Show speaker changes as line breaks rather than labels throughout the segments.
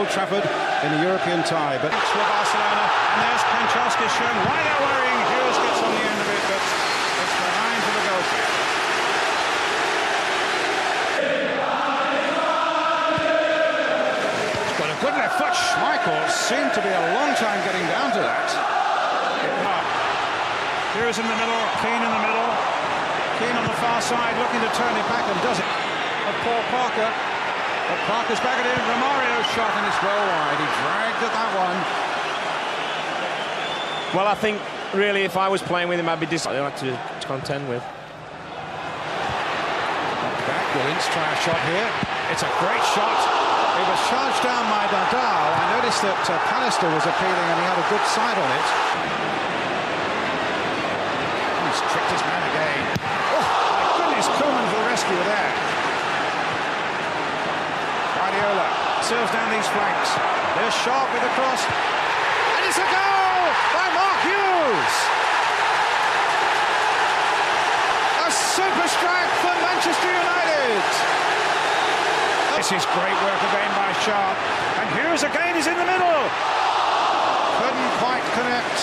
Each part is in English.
Old Trafford in the European tie. But
it's for Barcelona, and there's Kanchelskis showing why they're worrying. Hughes gets on the end of it, but it's behind to the goalkeeper.
Got a good left foot. Schmeichel seemed to be a long time getting down to that.
Hughes in the middle, Keane in the middle. Keane on the far side, looking to turn it back and does it. Of Paul Parker. But Parker's back at it. Romario shot and it's well wide. He dragged at that one.
Well, I think really if I was playing with him, I'd be dis- I'd like to, to contend with.
Back, Willens try a shot here. It's a great shot. It was charged down by Nadal. I noticed that uh, Pallister was appealing and he had a good side on it. He's tricked his man again. Oh, my goodness, Koeman for the rescue there. Guardiola serves down these flanks. There's Sharpe with the cross. And it's a goal by Mark Hughes. A super strike for Manchester United. This is great work again by Sharpe.
And Hughes again is in the middle.
Couldn't quite connect.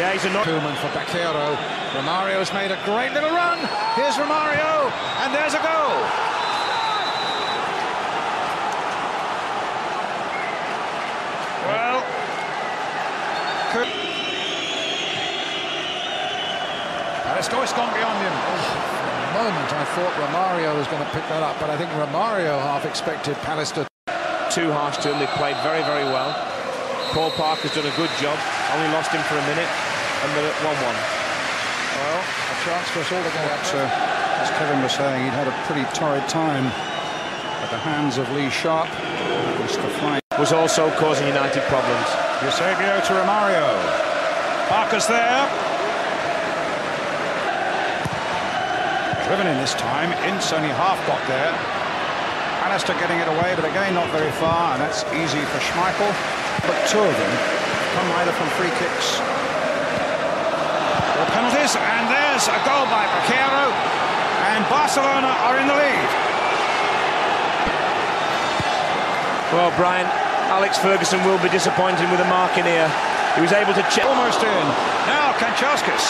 Yeah, he's a not.
Koeman for Bakero. Romario's made a great little run. Here's Romario, and there's a goal.
Well,
Palesco's gone beyond him. Oh, for a moment, I thought Romario was going to pick that up, but I think Romario half expected Pallister.
Too harsh to him. They played very, very well. Paul Parker's done a good job. Only lost him for a minute, and they're at 1-1.
Well, a chance for us all to go up. So, as Kevin was saying, he'd had a pretty torrid time at the hands of Lee Sharpe. Mr.
Was also causing United problems.
Eusebio to Romario.
Parker's there.
Driven in this time. Ince only half got there. Alistair getting it away, but again not very far, and that's easy for Schmeichel. But two of them come either from free kicks.
The penalties, and there's a goal by Bakero, and Barcelona are in the lead.
Well, Brian, Alex Ferguson will be disappointed with the mark in here. He was able to check.
Almost in. Now Kanchelskis.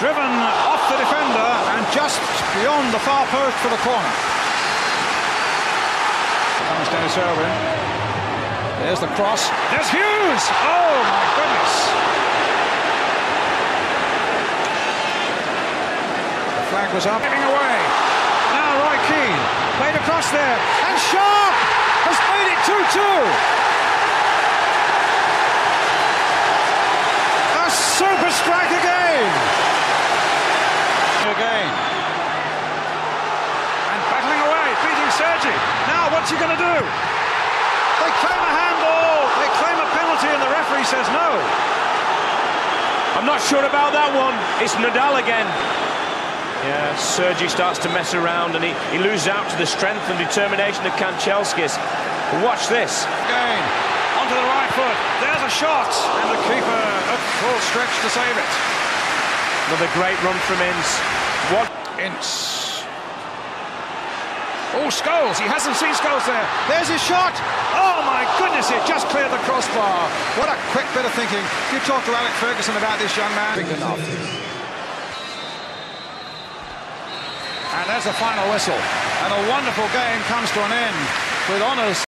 Driven off the defender and just beyond the far post for the corner.
Comes Denis Irwin. There's the cross.
There's Hughes! Oh my goodness!
The flag was up.
Getting away. Now Roy Keane played across there, and Sharpe has made it 2-2. A super strike again.
Again.
And battling away, beating Sergi. Now what's he going to do? They claim a handball. They claim a penalty, and the referee says no.
I'm not sure about that one. It's Nadal again. Yeah, Sergi starts to mess around and he, he loses out to the strength and determination of Kanchelskis. Watch this.
Again, onto the right foot. There's a shot, and the keeper at full stretch to save it.
Another great run from Ince. What?
Ince. Oh, Scholes. He hasn't seen Scholes there. There's his shot.
Oh my goodness, it just cleared the crossbar.
What a quick bit of thinking. You talk to Alex Ferguson about this young man. Big enough.
And there's the final whistle. And a wonderful game comes to an end with honours.